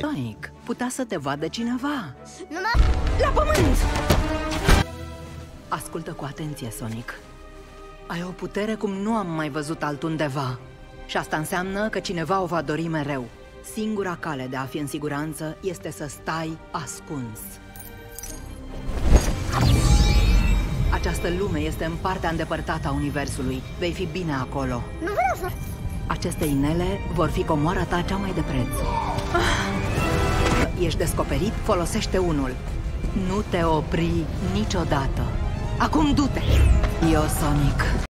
Sonic, putea să te vadă cineva. Nu mă... La pământ! Ascultă cu atenție, Sonic. Ai o putere cum nu am mai văzut altundeva. Și asta înseamnă că cineva o va dori mereu. Singura cale de a fi în siguranță este să stai ascuns. Această lume este în partea îndepărtată a Universului. Vei fi bine acolo. Nu vreau să... Aceste inele vor fi comoara ta cea mai de preț. Ești descoperit? Folosește unul. Nu te opri niciodată. Acum du-te! Eu, Sonic,